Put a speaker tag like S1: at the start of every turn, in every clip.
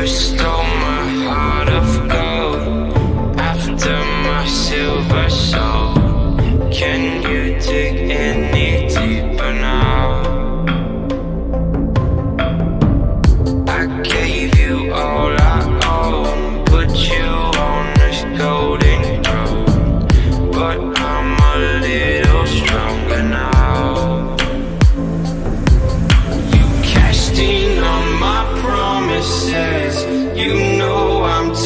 S1: you stole my heart of gold After my silver soul.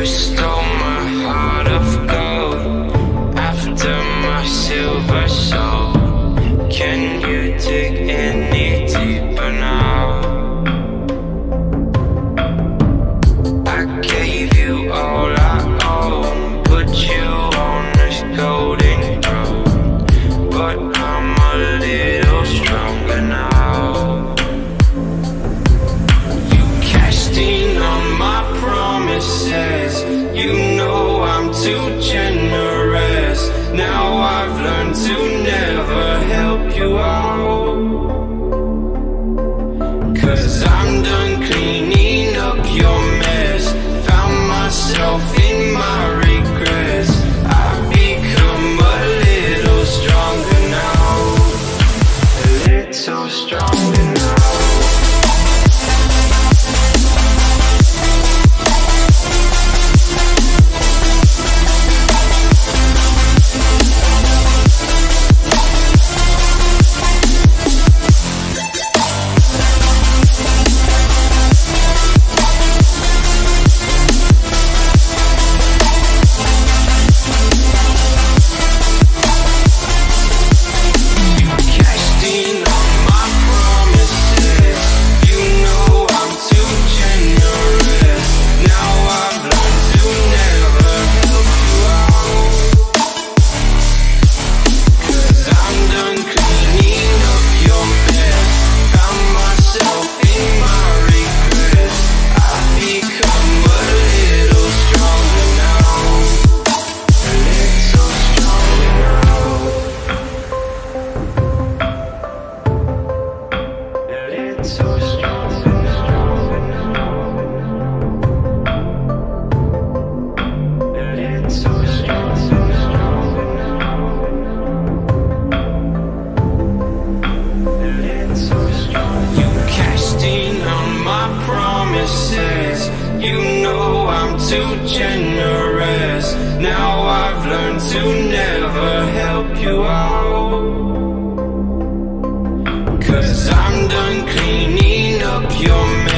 S1: You stole my heart of gold. After my silver soul. Can You know I'm too generous. Now I've learned to never help you out. Cause I'm done cleaning up your I'm too generous. Now I've learned to never help you out. Cause I'm done cleaning up your mess.